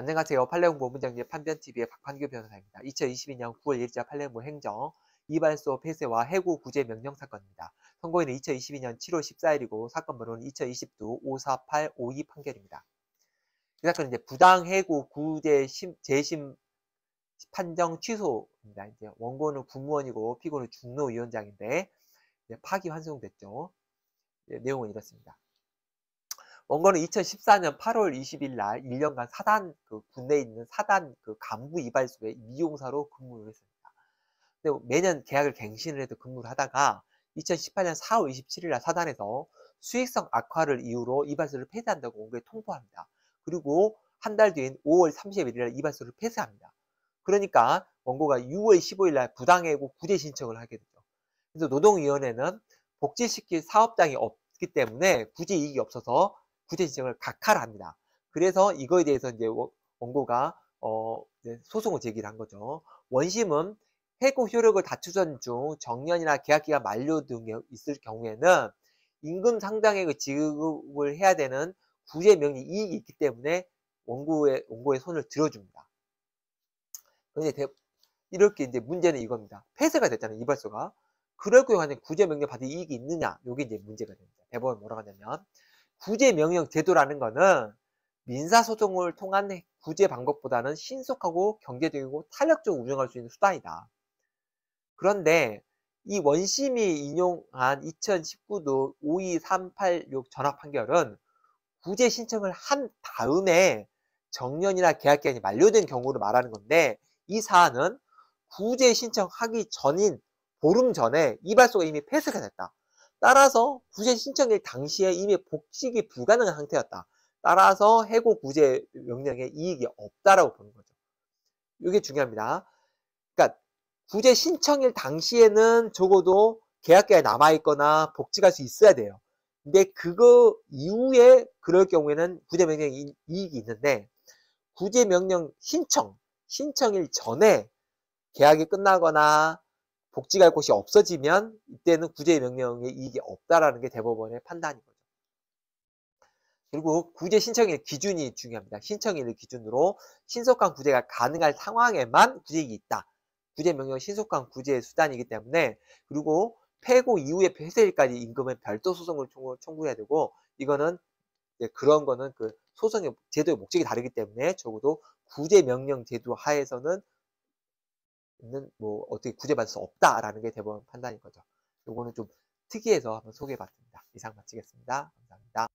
안녕하세요. 판례공부 문장재 판변TV의 박환규 변호사입니다. 2022년 9월 1일자 판례공부 행정 이발소 폐쇄와 해고 구제 명령 사건입니다. 선고일은 2022년 7월 14일이고 사건 번호는 2020도 54852 판결입니다. 이 사건은 이제 부당 해고 구제 심, 재심 판정 취소입니다. 이제 원고는 국무원이고 피고는 중노위원장인데 파기 환송됐죠. 내용은 이렇습니다. 원고는 2014년 8월 20일 날 1년간 사단 그 군내에 있는 사단 그 간부 이발소에 미용사로 근무를 했습니다. 근데 매년 계약을 갱신을 해도 근무를 하다가 2018년 4월 27일 날 사단에서 수익성 악화를 이유로 이발소를 폐쇄한다고 원고에 통보합니다. 그리고 한 달 뒤인 5월 31일 날 이발소를 폐쇄합니다. 그러니까 원고가 6월 15일 날 부당해고 구제 신청을 하게 되죠. 그래서 노동위원회는 복지시킬 사업장이 없기 때문에 구제 이익이 없어서 구제 지정을 각하를 합니다. 그래서 이거에 대해서 이제 원고가 어, 소송을 제기를 한 거죠. 원심은 해고 효력을 다투던 중 정년이나 계약기간 만료 등이 있을 경우에는 임금 상당액의 지급을 해야 되는 구제 명의 이익이 있기 때문에 원고의 원고의 손을 들어줍니다. 그런데 이렇게 이제 문제는 이겁니다. 폐쇄가 됐잖아요. 이발소가. 그럴 경우에 구제 명령 받을 이익이 있느냐? 이게 이제 문제가 됩니다. 대법원 뭐라고 하냐면 구제 명령 제도라는 거는 민사소송을 통한 구제 방법보다는 신속하고 경제적이고 탄력적으로 운영할 수 있는 수단이다. 그런데 이 원심이 인용한 2019도 52386 전학 판결은 구제 신청을 한 다음에 정년이나 계약 기간이 만료된 경우를 말하는 건데 이 사안은 구제 신청하기 전인 보름 전에 이발소가 이미 폐쇄가 됐다. 따라서 구제 신청일 당시에 이미 복직이 불가능한 상태였다. 따라서 해고 구제 명령에 이익이 없다라고 보는 거죠. 이게 중요합니다. 그러니까 구제 신청일 당시에는 적어도 계약기에 남아있거나 복직할 수 있어야 돼요. 근데 그거 이후에 그럴 경우에는 구제 명령 이익이 있는데 구제 명령 신청 신청일 전에 계약이 끝나거나 복직할 곳이 없어지면 이때는 구제 명령의 이익이 없다라는 게 대법원의 판단인 거죠. 그리고 구제 신청일 기준이 중요합니다. 신청일을 기준으로 신속한 구제가 가능할 상황에만 구제이익이 있다. 구제 명령 신속한 구제 수단이기 때문에 그리고 폐고 이후에 폐쇄일까지 임금은 별도 소송을 청구해야 되고 이거는 그런 거는 그 소송의 제도의 목적이 다르기 때문에 적어도 구제 명령 제도 하에서는 있는 뭐 어떻게 구제받을 수 없다라는 게 대법원 판단인 거죠. 요거는 좀 특이해서 한번 소개해봤습니다. 이상 마치겠습니다. 감사합니다.